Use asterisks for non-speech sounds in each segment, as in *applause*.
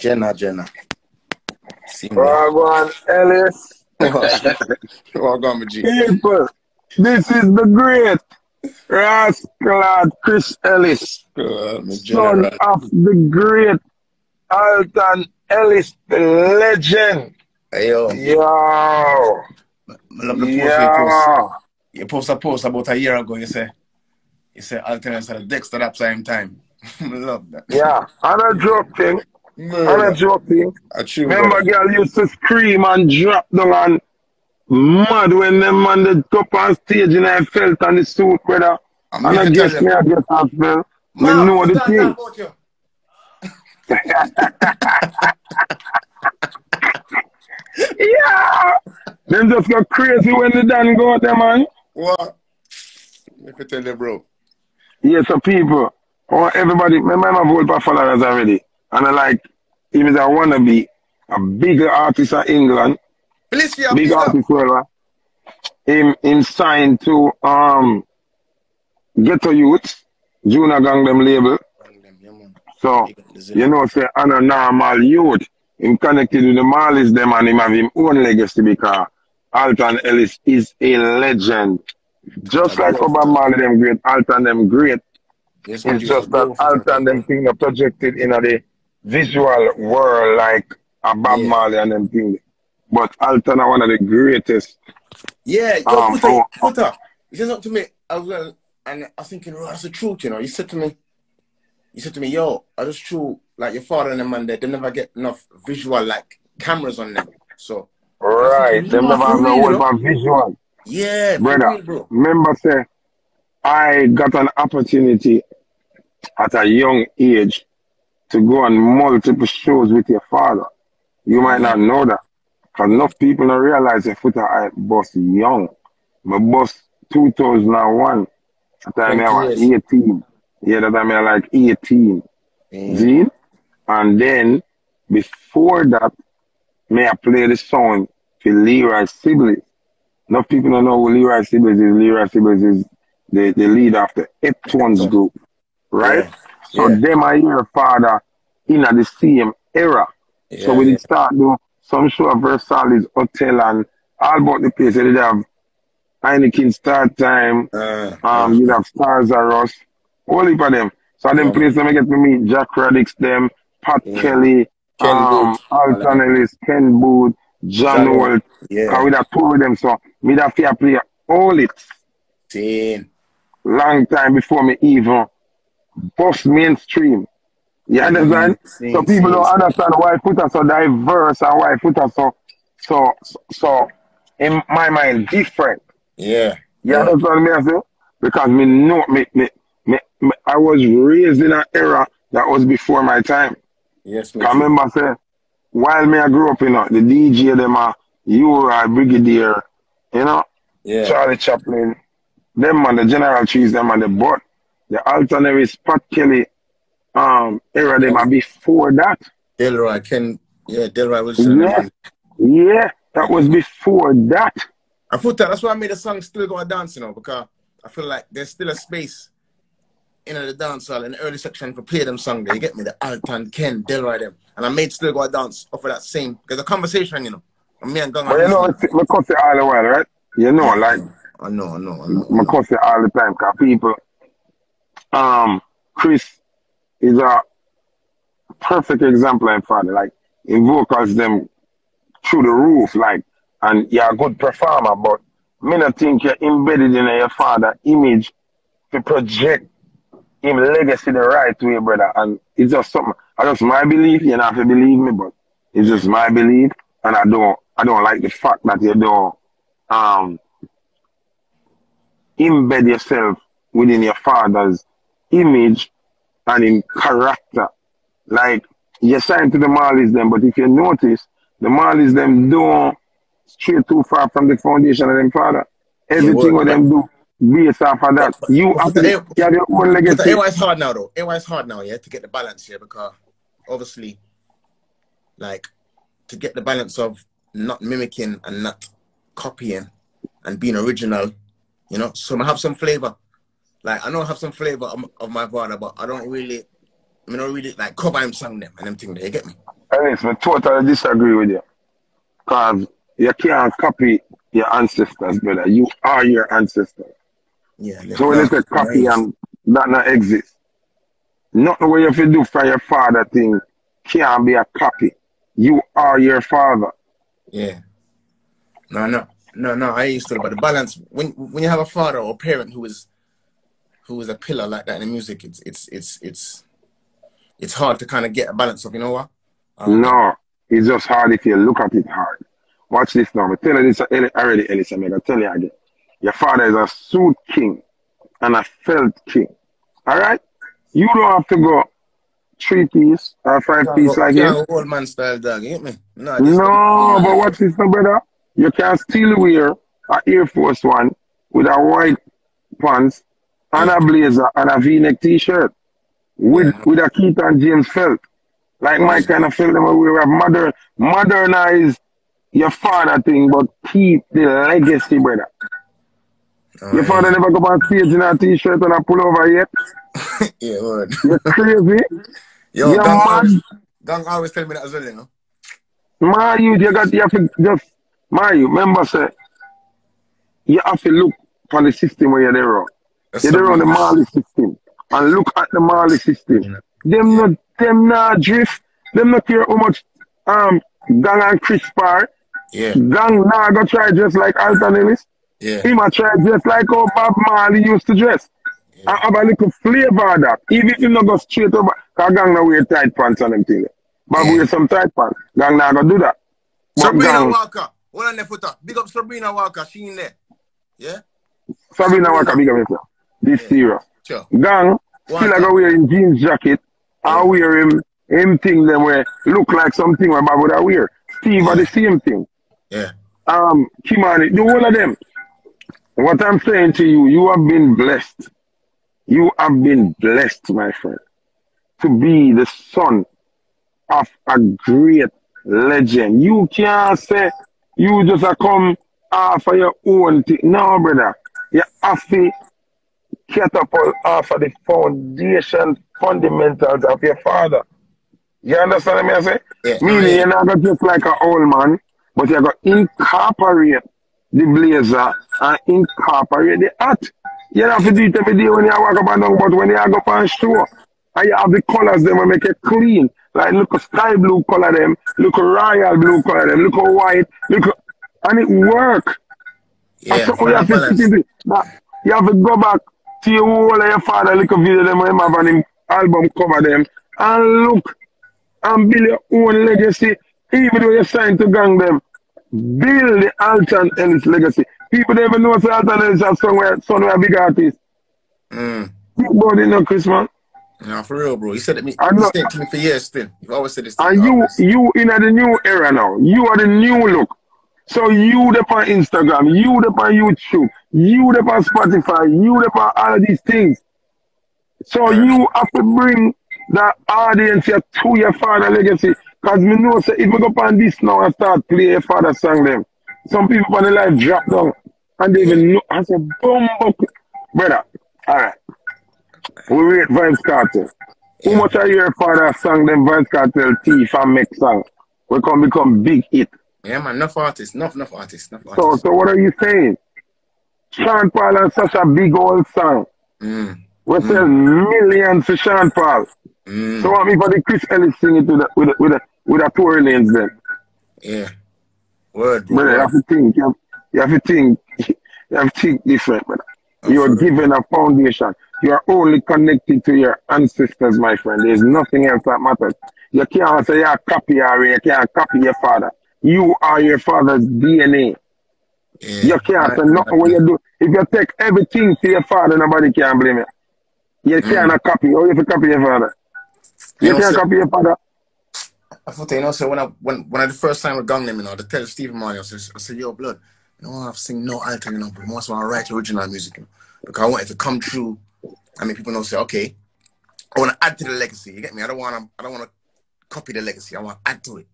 Jenna, Jenna. See me. Wagwan Ellis. *laughs* Wagwan, my G. People, this is the great Rascal Chris Ellis, Uh, son of the great Alton Ellis, the legend. Hey, yo. Yo, I love the post you post. You post a post about a year ago. You say, you say alternate at the Dexter at the same time. I *laughs* love that. Yeah, and a joke thing, and a Murder. joke thing. A true Remember, girl used to scream and drop down and mad when them man they up on stage and I felt on the suit, brother. I'm And I guess me. I guess as well. Me know the thing. *laughs* Yeah! Them just go crazy when the done go out there, man. What? Let me tell you, bro. Yeah, so people, or everybody, remember my for followers already. And I like, even if I want to be a bigger artist in England, Please, yeah, big artist worldwide, him, him signed to um Ghetto Youth, Junior Gong them label. So, Big up the you know, say, on a normal youth, him connected with the Marleys them and him have him own legacy because Alton Ellis is a legend. Just like Bob Marley them great, Alton them great. It's just that Alton them thing projected in a the visual world like a Bob Yeah. Marley and them thing. But Alton are one of the greatest. Yeah, yo, Um, oh. You said something to me as well, and I was thinking, oh, that's the truth, you know. You said to me, you said to me, yo, I just true, like your father and them man, they, they never get enough visual, like cameras on them. So, Right. Them never have no real, word you know? for visual. yeah, Brother, real, bro. remember say I got an opportunity at a young age to go on multiple shows with your father. You might not know that. Because enough people don't realize the footer I bust young. My bust 2001. At the time I was 20 years. 18. Yeah, that time I was like 18. Yeah. See? And then before that, may I play the song for Leroy Sibbles. Enough people don't know who Leroy Sibbles is. Leroy Sibbles is the, the leader of the Heptones group, right? Yeah. So Yeah. them are your father in the same era. Yeah, so we yeah. did start do some show of Versailles Hotel and all about the place. They did have Heineken Startime, Uh, um, you'd have Stars Are Us, all heap of them. So them Yeah. places I get to meet Jack Radics, them, Pat Yeah. Kelly, Ken um, Alton. Ellis, Ken Boothe, John John Holt, yeah. Cause we have with them, so me that fear play all it Ten. long time before me even bust mainstream. You understand? Same, so people don't understand why foot are so diverse and why foot are so so so in my mind different. Yeah. You Yeah. understand me I say? Because me know me, me, me, me I was raised in an era that was before my time. Yes, I remember say while me I grew up, you know, the DJ them are Uri Brigadier, you know, Yeah. Charlie Chaplin, them and the General Trees, them and the but the alternate Pat Kelly um era them are before that. Delroy, Ken, yeah, Delroy Wilson. Yeah. Yeah, that was before that. I thought that that's why I made the song still go dance, you know, because I feel like there's still a space in the dance hall in the early section for play them song there. You get me? The Alton, Ken, Delroy them. And I made still go dance off of that same because the conversation, you know. And me and Gong But you know, it's- me cuss it all the while, right? You know, like I know, I know, I know. I know. it all the time, cause people um Chris is a perfect example in father. Like in vocals them through the roof, like and you're a good performer, but me not think you're embedded in your father image to project him legacy the right way, brother. And it's just something I just my belief, you don't have to believe me, but it's just my belief and I don't I don't like the fact that you don't um embed yourself within your father's image and in character. Like you're sign to the Marleys them, but if you notice, the Marleys them don't stray too far from the foundation of them father. Everything what- what them do based off of that. You but have the- to you have your own the legacy. Is hard now, though. Is hard now, yeah, to get the balance here because obviously, like, to get the balance of not mimicking and not copying and being original, you know. So I have some flavor. Like I know I have some flavor of, of my father, but I don't really, I mean, I don't really like cover him song them and them thing. There, you get me? Ellis, I totally disagree with you. Because you can't copy your ancestors, brother. You are your ancestors. Yeah. So when it's a copy and that not exist. Nothing what you have do for your father thing can't be a copy. You are your father. Yeah. No, no, no, no. I used to, but the balance when when you have a father or parent who is who is a pillar like that in the music, it's it's it's it's it's hard to kind of get a balance of. You know what? Um, no, it's just hard if you look at it hard. Watch this now. I tell you this already, Ellis. I'm gonna tell you again. Your father is a suit king and a felt king. All right? You don't have to go three piece or five piece like him. old man style dog, you get me? No, no but watch this, my brother. You can still wear a Air Force One with a white pants and a blazer and a V-neck T-shirt with yeah. with a Keaton James felt. Like my kind of felt them we were modern modernize your father thing, but keep the legacy, brother. Oh, your father never go on stage in a t-shirt and a pullover yet? *laughs* yeah, word. You're crazy? Yo, You're always, Gong always tell me that as well, you know? My you, you got you have to just my you remember say you have to look for the system where you're there. That's you're there on the Marley system. And look at the Marley system. Yeah. Them not them not drift. Them not care how much um Gong and Chris Parr. Yeah. Gong now go try just like Alton Ellis. Yeah. He might try just like how Bob Marley used to dress. Yeah. And have a little flavor of that. Even if you not go straight over, because Gong now wear tight pants and them things. Bob yeah. wear some tight pants. Gong now go do that. Sabrina gang, Walker. Hold on there, foot up. Big up Sabrina Walker. She in there. Yeah? Sabrina, Sabrina. Walker, big up yourself. This serious. Sure. Gong, Walker. still I go wear him jeans jacket. I wear him, him thing them where look like something where Bob would I wear. Steve are the same thing. Yeah. Um, Ky-Mani, the whole of them. What I'm saying to you, you have been blessed. You have been blessed, my friend, to be the son of a great legend. You can't say you just a come off of your own thing. No, brother. You have to catapult off of the foundation fundamentals of your father. You understand what I say? Yeah. Meaning you're not just like an old man, but you're to incorporate the blazer and incorporate the hat. You don't have to do it every day when you walk up and down, but when you go for a store, and you have the colors them and make it clean. Like look a sky blue color them, look a royal blue color them, look a white, look and it work. Yeah, and so you have to you have to go back your whole of your father look a video them and have an album cover them and look and build your own legacy even though you're signed to Gong them build the Alton Ellis legacy. People don't even know what Alton Ellis has song where son were a big artist. Mm. Think about it now, Chris man. No, for real, bro. You said it me. I know. said to me for years still. You've always said this. And you, you in the new era now. You are the new look. So you the on Instagram, you the on YouTube, you the on Spotify, you the on all of these things. So you have to bring the audience here to your father legacy. Because me know say if we go on this now and start play your father song them, some people on the life drop down and they even know I said boom brother. Alright. We rate Vybz Kartel. How much of your father song them Vybz Kartel Thief and make song? We can become big hit. Yeah man, enough artists, enough enough artists, enough artists. So so what are you saying? Sean Paul has such a big old song. Mm. We mm. sell millions to Sean Paul. Mm. So what me for the Chris Ellis sing it with a, with a, with a, with a Tory Lanez then? Yeah. Word, bro. Brother, you have to think. You have, you have to think. You have to think different, brother. You are given a foundation. You are only connected to your ancestors, my friend. There's nothing else that matters. You can't say you're a copy or you can't copy your father. You are your father's DNA. Yeah. You can't say nothing what you do. If you take everything to your father, nobody can blame you. You mm. can't copy. Or you have to copy your father. You, you can't copy your father. I thought, you know, so when I when when I the first time with Gong you know, to tell Stephen Marley, I said, I said, yo, blood, you know, I've seen no alter, you know, but most of I write original music, you know, because I wanted to come true. I mean, people know, say, okay, I want to add to the legacy. You get me? I don't want to, I don't want to copy the legacy. I want to add to it.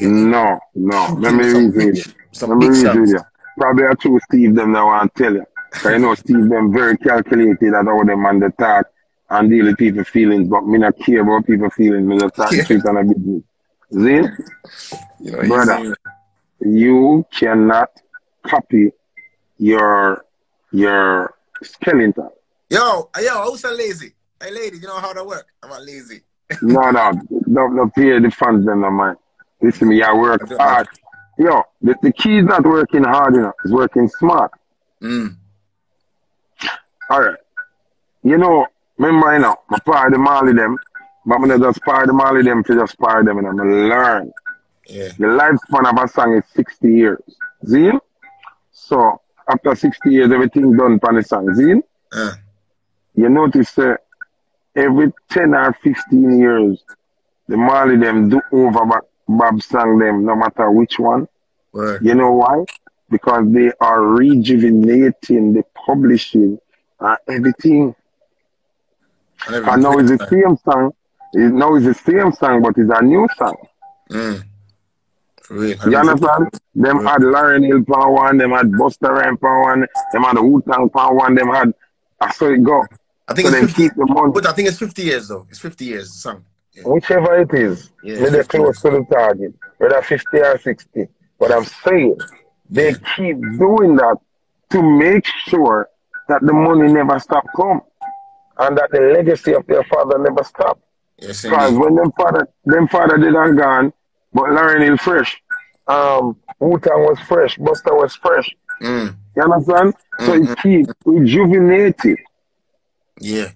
No, no. Let me read you. Let me read you. Probably I true Steve them now want to tell you. Because you know Steve them very calculated at all them on the talk and deal with people's feelings, but me not care about people feelings. Me just talk yeah. on a business. See? You know, Brother. he's- You cannot copy your your skeleton. Yo, uh, yo, who's so lazy? Hey, lady, you know how that work? I'm not lazy. No, no, *laughs* don't, don't pay the fans them no man. Listen, me, I work hard. Yo, the, the key is not working hard enough. It's working smart. Mm. All right. You know, remember, you know, I par the Marley them, but I'm not just par the Marley them to just par them and I'ma learn. Yeah. The lifespan of a song is 60 years. See? So, after 60 years, everything done on the song. See? Uh, You notice that every 10 or 15 years, the Marley them do over Bob, Bob song them, no matter which one. word. You know why? Because they are rejuvenating the publishing and everything. And And now it's the same song. It, now it's the same song, but it's a new song. Mm. For real. You understand? Them had Lauryn Hill power one, them had Busta Rhymes power one, them had the Wu-Tang power one, them had. I saw it go. I think So it's 50, keep the money. but I think it's 50 years though. It's 50 years, the song. Whichever it is, Yeah, 50 close to the target, whether 50 or 60. But I'm saying they keep doing that to make sure that the money never stop come and that the legacy of their father never stop. Because indeed. when them father, them father did not gone, but Lauryn Hill fresh, um, Wu-Tang was fresh, Busta was fresh. Mm. You understand? So Mhm. it keep rejuvenated. Yeah.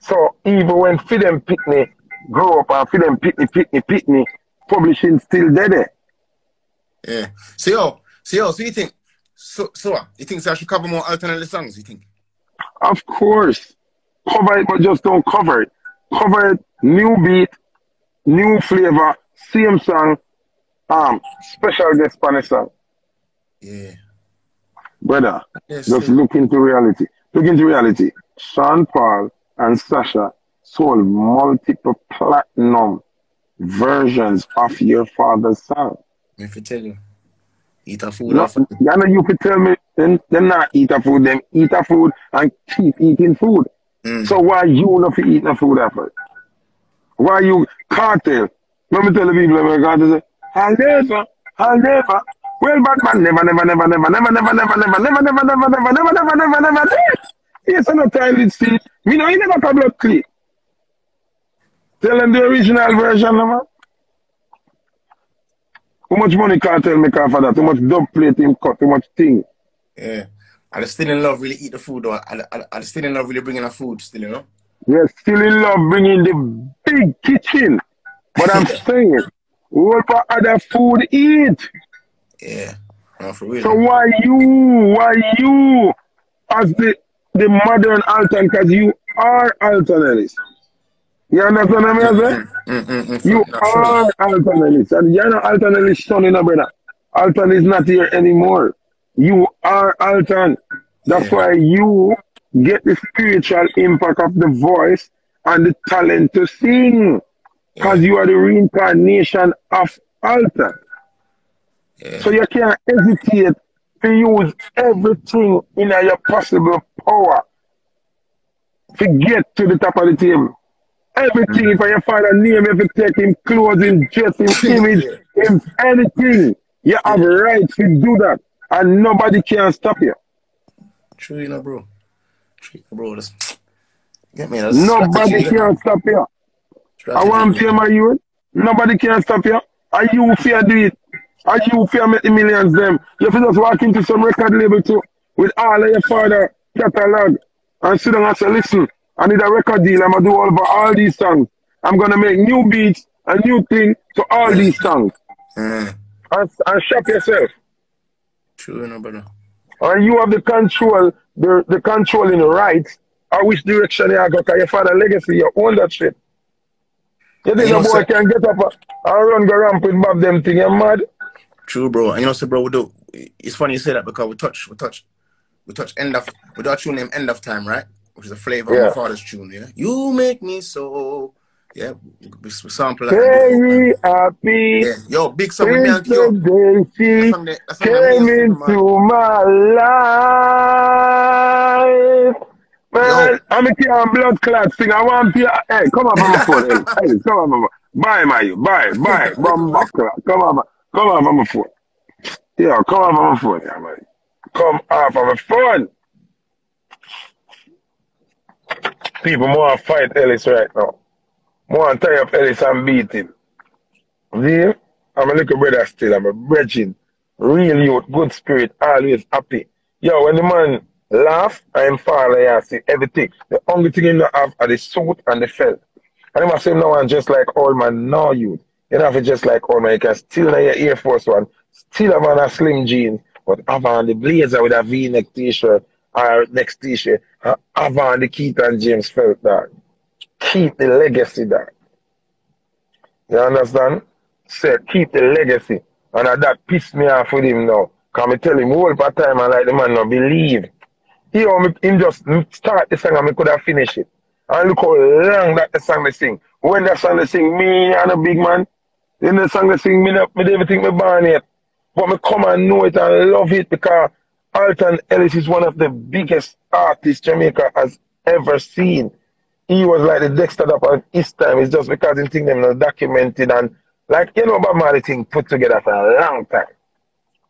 So even when Fidem Pitney grow up and Fidem Pitney, Pitney, Pitney, publishing still there. Yeah. So yo, so yo, so you think so so what? You think so I should cover more alternative songs, you think? Of course. Cover it, but just don't cover it. Cover it, new beat, new flavor, same song, um, special guest the song. Yeah. Brother, Yes. just sir. look into reality. Look into reality. Sean Paul and Sasha sold multiple platinum versions of your father's song. If I tell you. Eat a food No, you know, you could tell me them, them not eat a food, them eat a food and keep eating food. Mm. So why you not fi eat no food after? Why you Kartel? Let me tell the people Kartel say, I'll never, I'll never. Well, Batman never, never, never, never, never, never, never, never, never, never, never, never, never, never, never, never, never. Yes, I'm not trying to see. Me know you never got blood clean. Tell them the original version, man. How much money Kartel make off of that? How much dub plate him cut? How much thing? Yeah. They still in love really eat the food or are, are they still in love really bringing the food still, you know? You're still in love bringing the big kitchen. But I'm *laughs* saying, what for other food eat? Yeah. No, for real. So why you, why you, as the, the modern Alton, because you are Alton Ellis. You understand what I'm saying? Mm, mm, mm, You are. And you're not Alton Ellis son, you know, brother. Alton is not here anymore. You are Alton. That's Yeah. why you get the spiritual impact of the voice and the talent to sing. Because you are the reincarnation of Alton. Yeah. So you can't hesitate to use everything in your possible power to get to the top of the table. Everything, if your father name, if you take him clothes, him dress, him *laughs* image, him anything, you have right to do that. And nobody can stop you. True, you know, bro. True, bro. That's, get me. That's Nobody strategy, can stop you. I want to pay my youth. Nobody can stop you. Are you fear do it? Are you fear make the millions them? You have just walk into some record label too with all of your father catalog and sit down and say, listen, I need a record deal. I'm gonna do all over all these songs. I'm gonna make new beats and new thing to all these songs. Mm, And, and shop yourself. true, know, brother. And you have the control, the, the controlling rights or which direction you are going. Because your father legacy, you own that shit. You think You a boy can get up and run go ramp with Bob them thing, you mad? True, bro. And you know, so bro, we do. It's funny you say that because we touch, we touch, we touch end of, we do a tune named End of Time, right? Which is a flavor of Yeah. my father's tune. Yeah, you make me so. Yeah, sample. Very happy. Yeah, yo, big song with me and yo. Day she That song there- that song came into my life. Man, I'm a kid blood clot thing. I want to Hey, come on, mama phone. Hey, hey, come on, mama. Bye, my Bye, bye. Bomba Come on, come on, mama phone. Yeah, come on, mama phone. Yeah, man. Come off of my phone. People more fight Ellis right now. More tie up Ellis and beat him. See? I'm a little brother still. I'm a brethren. Real youth, good spirit, always happy. Yo, when the man laugh and fall, I see everything. The only thing you not have are the suit and the felt. And he must say no one just like old man, no you. You know, if just like old man, you can still have your Air Force One, still have on a slim jeans, but have on the blazer with a V-neck t-shirt or next t-shirt, have on the Keaton James felt that. Keep the legacy that. You understand? Said keep the legacy. And that pissed me off with him now. Cause me tell him all the time and like the man not believe. He me, him just start the song and me could have finished it. And look how long that the song they sing. When that song they sing, me and a big man, then the song they sing, me not me never think me born yet. But me come and know it and love it because Alton Ellis is one of the biggest artists Jamaica has ever seen. He was like the Dexter up on his time. It's just because he think them not documented and like, you know, Bob Marley thing put together for a long time.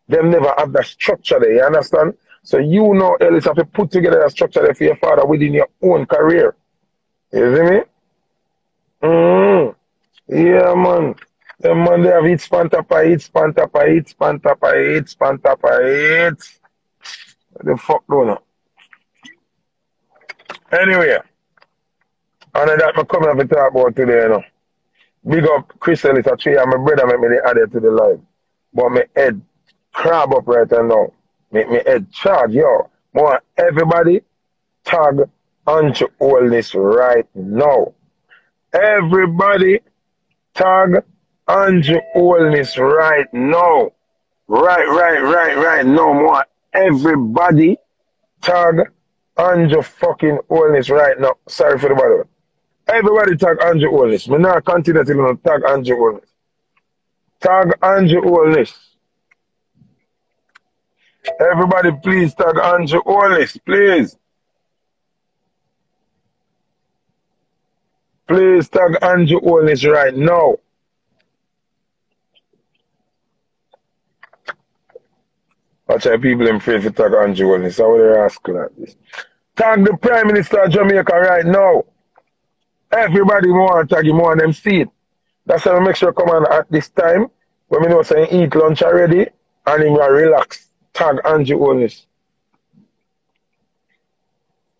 Them never have that structure there, you understand? So you know, Ellis, have to put together a structure there for your father within your own career. You see me? Mm. Yeah, man. The man, they have hit span tapa hit, span tapa hit, span tapa hit, span tapa hit. The fuck do know? Anyway, and that I come here to talk about today, you know. Big up Chris Ellis, a tree, and my brother make me add to the live. But my head crab up right now. Make me head charge, yo. More everybody tag all this right now. Everybody tag onto all this right now. Right, right, right, right now. More everybody tag Andrew fucking this right now. Sorry for the bother. Everybody tag Andrew Holness. Me not continue to tag Andrew Holness. Tag Andrew Holness. Everybody please tag Andrew Holness, please. Please tag Andrew Holness right now. Watch out people in to tag Andrew Holness. I would ask like this. Tag the Prime Minister of Jamaica right now. Everybody want to tag him, want them see it. That's why I make sure come on at this time, when we know saying eat lunch already, and him relax. Tag Andrew Holness.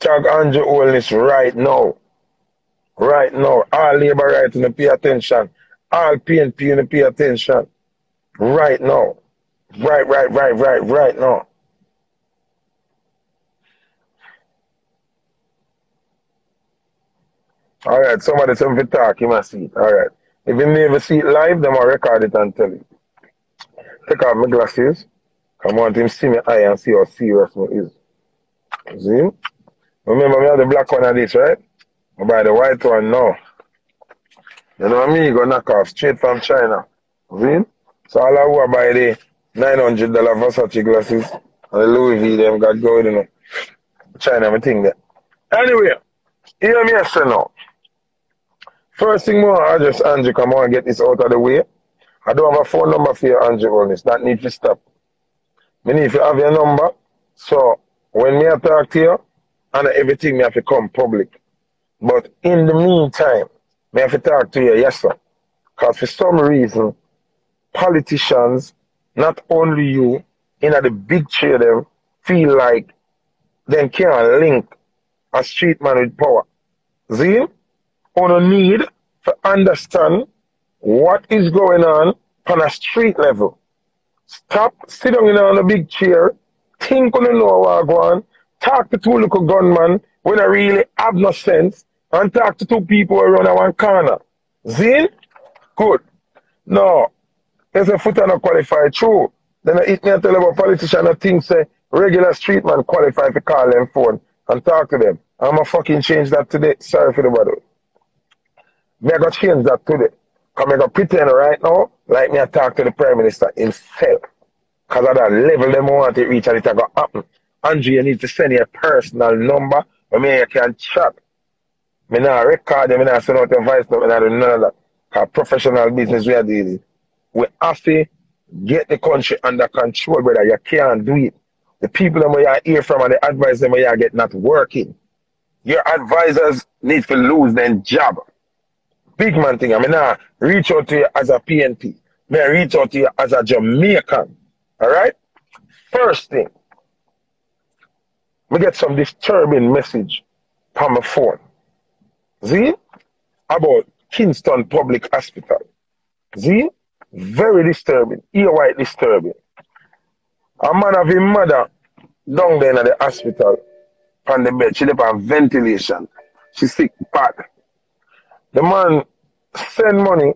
Tag Andrew Holness right now. Right now. All labor right to pay attention. All PNP in pay attention. Right now. Right, right, right, right, right No. All right, somebody tell me talk, you must see it. All right. If you never see it live, then I'll record it and tell you. Take off my glasses. Come on, him see me eye and see how serious me is. See? Remember me have the black one of this, right? I buy the white one now. You know what I mean? You go knock off straight from China. See? So all I want buy the $900 Versace glasses and the Louis V them got going, you know. China, I think that. Anyway, hear me say now. First thing more, I just Andrew, come on and get this out of the way. I don't have a phone number for you, Andrew Holness. That need to stop. Me need to have your number. So when me I talk to you, and everything me have to come public. But in the meantime, me have to talk to you, yes sir. Because for some reason, politicians, not only you, in the big chair them, feel like they can't link a street man with power. See? on a need to understand what is going on on a street level. Stop sitting in on a big chair, think on the know what going talk to two little gunmen when I really have no sense, and talk to two people around one corner. Zin? Good. No. There's a foot not qualified. True. Then I eat me and tell about politician and think say regular street man qualified to call them phone and talk to them. I'm a fucking change that today. Sorry for the bother. Me I got change that today. Because I got pretend right now like me I talk to the Prime Minister himself. Because at that level them want to reach and it got happen. Andrew, you need to send your personal number I mean, you can chat. Me not record them, me not send out a voice note, me not do none of that. Cause professional business we are dealing. We have to get the country under control, brother. You can't do it. The people that you hear from and the advice them you get not working. Your advisors need to lose their job. Big man thing. I mean, now reach out to you as a PNP. May I reach out to you as a Jamaican. All right? First thing, me get some disturbing message from my phone. See? About Kingston Public Hospital. See? Very disturbing. Ear white disturbing. A man of his mother down there in the hospital on the bed. She live on ventilation. She sick bad. The man send money,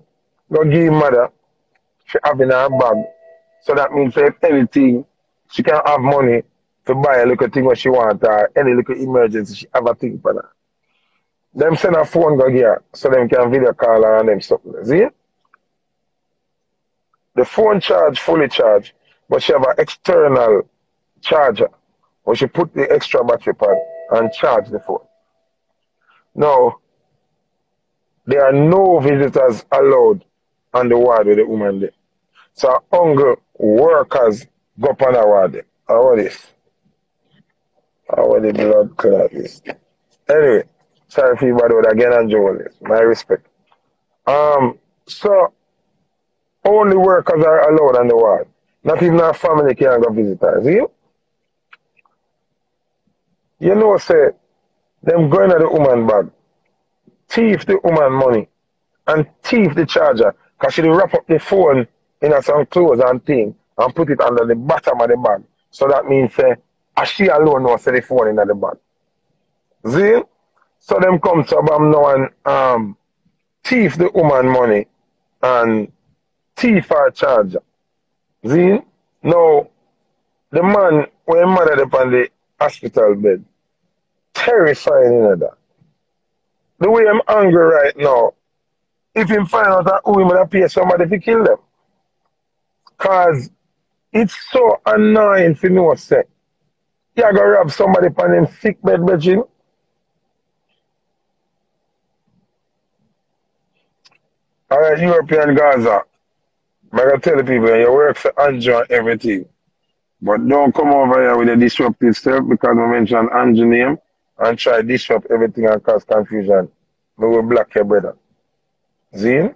go give mother. She have in her bag. So that means if anything, she can have money to buy a little thing what she want or any little emergency, she have a thing for that. Them send a phone go here so them can video call her and them something. See? The phone charge fully charged, but she have an external charger where she put the extra battery pad and charge the phone. Now, there are no visitors allowed on the ward with the woman there. So hunger workers go up on the ward How is this? How the blood clot is? Anyway, sorry for you bad word again and this. My respect. Um so only workers are allowed on the ward. Not even our family can go visit us. See? You know, say, them going at the woman bag, thief the woman money, and thief the charger, because she wrap up the phone in some clothes and thing, and put it under the bottom of the bag. So that means, say, uh, she alone knows the phone in the bag. See? So them come to Abam now and um, thief the woman money and thief her charger. See? Now, the man, when mother upon the hospital bed, terrifying in that. The way I'm angry right now, if him find out that who him gonna pay somebody to kill them. Cause it's so annoying for me to say. You gonna rob somebody upon them sick bed bedroom. Alright, European Gaza. I'm gonna tell the people you work for Andrew and everything. But don't come over here with a disruptive stuff because I mentioned Andrew name and try disrupt everything and cause confusion. We will block your brother. See?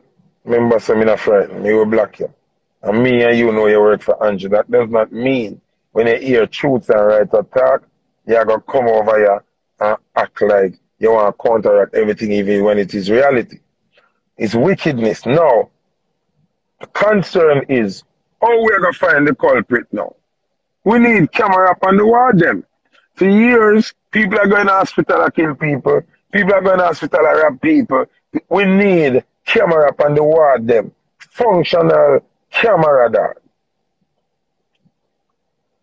Remember some in a friend, me will block you. And me and you know you work for Andrew. That does not mean when you hear truth and right attack, you're gonna come over here and act like you want to counteract everything even when it is reality. It's wickedness. Now, the concern is how we're gonna find the culprit now. We need camera up on the wall them. For years, people are going to hospital and kill people. People are going to hospital and rob people. We need camera up on the ward them. Functional camera that.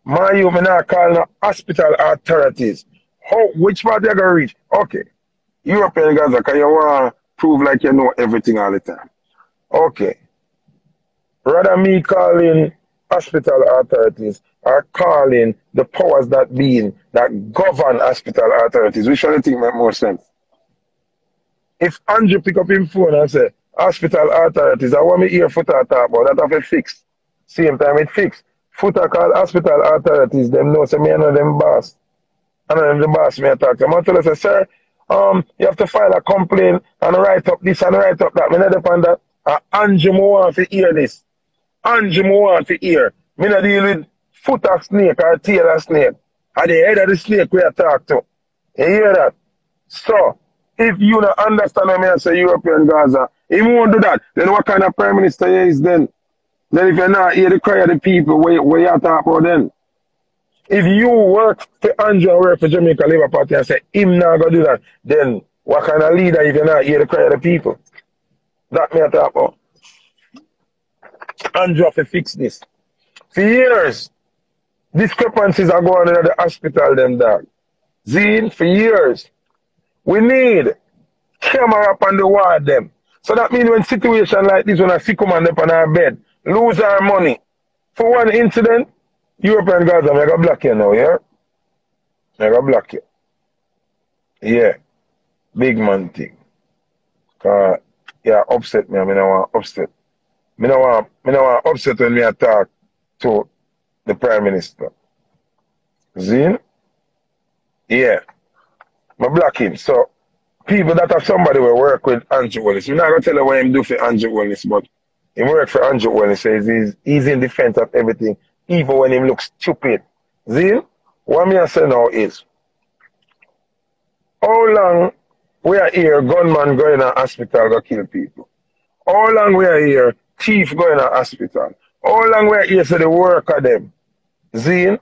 My you may not call no hospital authorities. How which part you gonna reach? Okay. European guys can you wanna prove like you know everything all the time. Okay. Rather me calling hospital authorities are calling the powers that be that govern hospital authorities. Which you think make more sense? If Andrew pick up his phone and say, hospital authorities, I want me hear footer talk about that have a fix. Same time it fix. Footer call hospital authorities, them know say me know them boss. And then the boss me to them. I tell us, sir, um, you have to file a complaint and write up this and write up that. Me not depend that. Uh, Andrew want to hear this. Andrew want to hear. Me not deal with foot of snake or tail of snake. At the head of the snake we talk to. You hear that? So, if you don't understand what I say European Gaza, if you won't do that, then what kind of prime minister he is then? Then if you're not hear the cry of the people, where, where you talk about then? If you work for Andrew and work for Jamaica Labour Party and say him not gonna do that, then what kind of leader if you're not hear the cry of the people? That me I talk about. Andrew have to fix this. For years, discrepancies are going on in the hospital, them dog. Zine, for years. We need camera up on the ward, them. So that means when situation like this, when a sick woman up on our bed, lose our money. For one incident, European guys are mega block you now, yeah? Mega block you. Yeah, big man thing. Yeah, upset me. I mean, I want upset. Me no want, me no want upset when me talk to the prime minister. Zin? Yeah. Me block him. So people that have somebody will work with Andrew Holness. I'm not gonna tell you what him do for Andrew Holness, but he work for Andrew Holness says he's he's in defense of everything, even when him looks stupid. Zin? What me I say now is how long we are here, gunman going to hospital to kill people? How long we are here, thief going to hospital? How long we are here, so the work of them? Zine?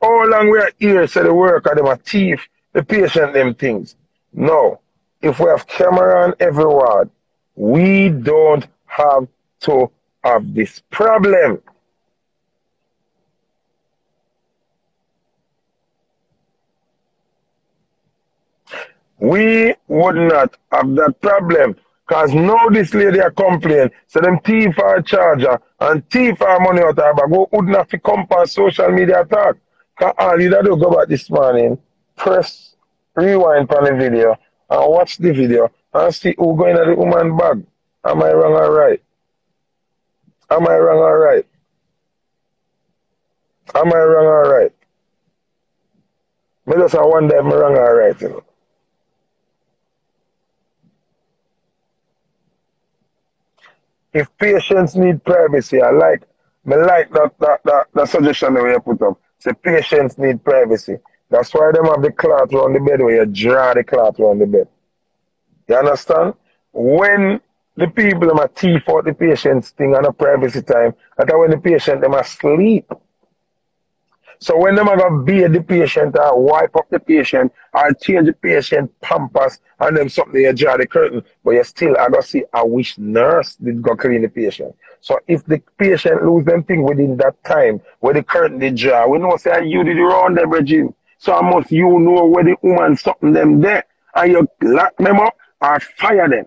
How long we are here, so the work of them a thief, the patient them things? No. If we have camera on every we don't have to have this problem. we would not have that problem. Because now this lady a complain, so them thief her charger and thief her money out her bag, wouldn't have to come on social media attack. Because all you do go back this morning, press rewind on the video and watch the video and see who going in the woman bag. Am I wrong or right? Am I wrong or right? Am I wrong or right? Me just wonder if I'm wrong or right, you know. If patients need privacy, I like me like that that that, that suggestion that you put up. Say patients need privacy. That's why them have the cloth around the bed where you draw the cloth around the bed. You understand? When the people them a teeth out the patient's thing on a privacy time, that's when the patient them asleep. So when them are bathe the patient or wipe up the patient or change the patient pampers and them something you draw the curtain, but you still I go see a wish nurse did go clean the patient. So if the patient lose them thing within that time where the curtain did draw, we know say you did around the regime. So I must you know where the woman something them there and you lock them up or fire them.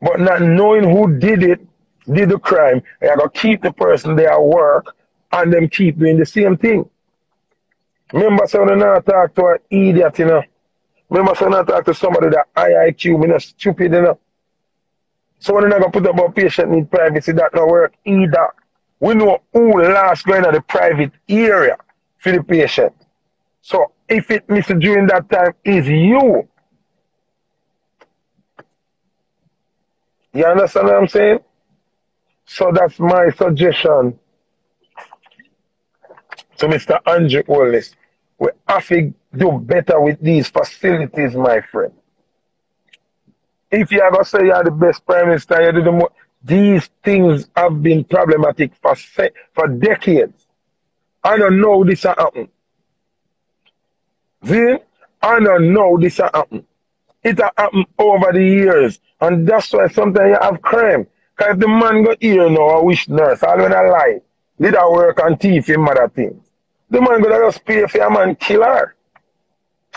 But not knowing who did it, did the crime, you gotta keep the person there at work and them keep doing the same thing. Remember, so when I talk to an idiot, you know. Remember, so when I talk to somebody that IIQ, me not stupid, you know. So when I put up a patient need privacy, that not work either. We know who last going to the private area for the patient. So if it misses during that time, is you. You understand what I'm saying? So that's my suggestion to Mr. Andrew Holness, We have to do better with these facilities, my friend. If you to say you are the best prime minister, you do the these things have been problematic for for decades. I don't know this happened. See? I don't know this happened. It happened over the years. And that's why sometimes you have crime. Because the man got here now, I wish nurse, I don't lie. Did I work on teeth him other things? The man gonna just pay for a man kill her.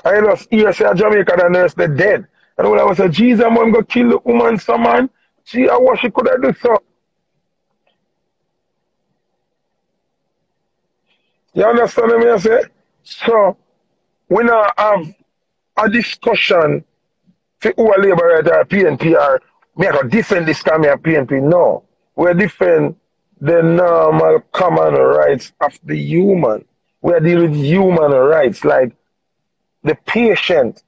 I just hear say a Jamaica the nurse they dead. And when I was a Jesus man go kill the woman some man. She I what she could have do so. You understand what I say? So we now have a discussion for who are labor right or PNP or me I defend this kind of PNP. No. We're defend the normal common rights of the human we are dealing with human rights, like the patient.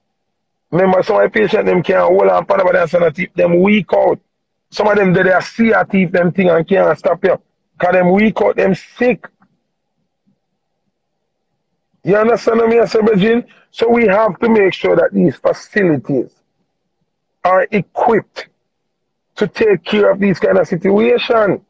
Remember, some of the patient them can't hold on for nobody and teeth them weak out. Some of them they, they see a teeth them thing and can't stop you. Cause them weak out, them sick. You understand what I? So we have to make sure that these facilities are equipped to take care of these kind of situations.